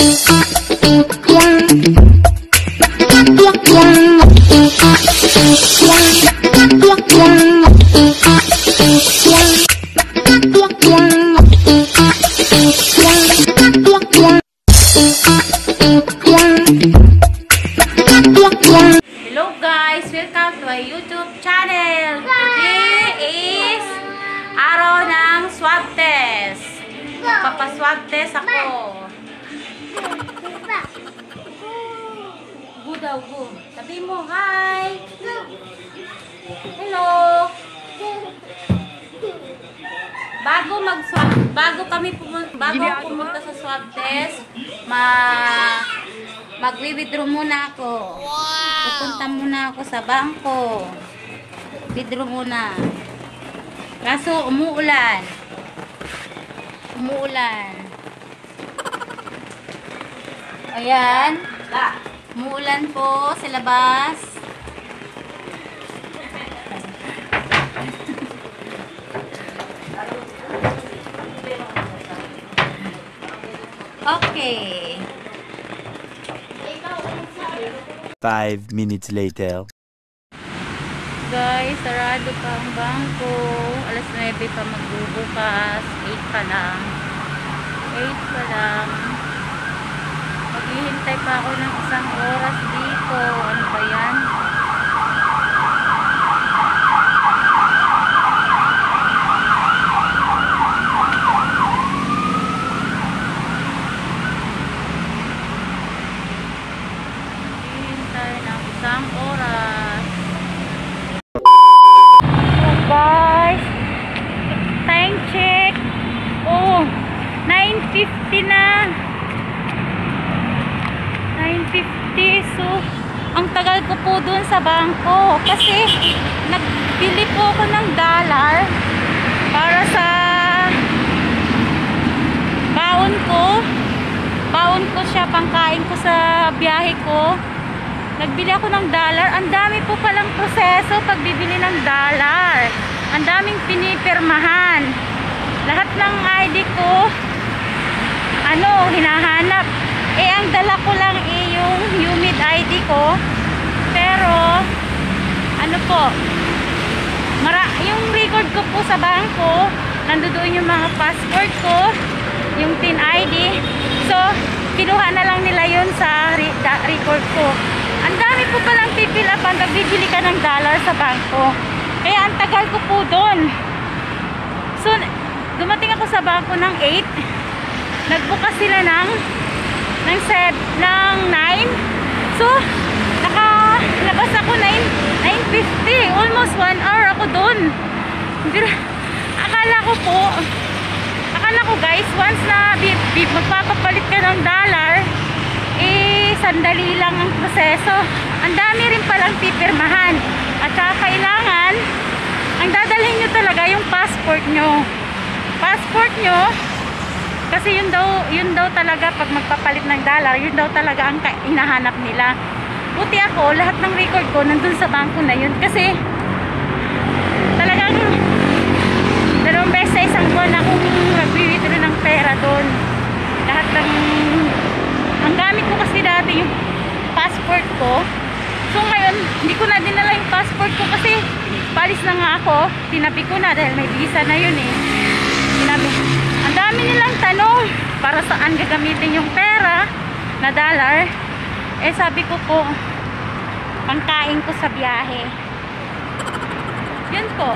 Hello guys! Welcome to my YouTube channel! Today is araw ng swab test. Papaswab test ako. Go daw, go. Sabi mo, hi! Hello! Bago mag bago kami pumunta, bago pumunta sa swab test, ma magwi-withdraw muna ako. Pupunta muna ako sa bangko. Withdraw muna. Kaso umuulan. Umuulan. Ayan. Umuulan po sa labas. Okay. Five minutes later. Guys, sarado pa ang bangko. Alas 9 pa magbubukas. 8 pa lang. 8 pa lang. Maghihintay pa ako ng isang oras dito. Ano ba yan? Maghihintay ng isang oras. Guys. Time check. Oh, 9.50 na. 9.50. So, ang tagal ko po dun sa bangko. Kasi, nagbili po ako ng dollar para sa baon ko. Baon ko siya, pangkain ko sa biyahe ko. Nagbili ako ng dollar. Ang dami po palang proseso pagbibili ng dollar. Ang daming pinipirmahan. Lahat ng ID ko, ano, hinahanap. Eh, ang dala ko lang eh, yung humid ID ko. Pero, ano po, mara yung record ko po sa bangko, nandoon yung mga passport ko, yung TIN ID. So, kinuha na lang nila yun sa re record ko. Ang dami po palang pipilapan pag bibili ka ng dollar sa bangko. Kaya ang tagal ko po doon. So, dumating ako sa bangko ng 8. Nagbukas sila ng ng 7, ng 9. So, nakalabas ako 9, 9.50. Almost 1 hour ako doon. Akala ko po, akala ko guys, once na magpapapalit ka ng dollar, eh, sandali lang ang proseso. Ang dami rin palang pipirmahan. At saka kailangan, ang dadalhin nyo talaga yung passport nyo. Passport nyo, kasi yun daw, yun daw talaga pag magpapalit ng dollar, yun daw talaga ang hinahanap nila. Buti ako, lahat ng record ko nandun sa bangko na yun. Kasi, talagang, dalawang beses sa isang buwan akong nag-withdraw ng pera doon. Lahat ng, ang gamit ko kasi dati yung passport ko. So ngayon, hindi ko na dinala yung passport ko kasi palis na nga ako. Tinabi ko na dahil may visa na yun eh. Tinabi. Ang dami nilang tanong para saan gagamitin yung pera na dollar. Eh sabi ko po, pangkain ko sa biyahe. Yun po.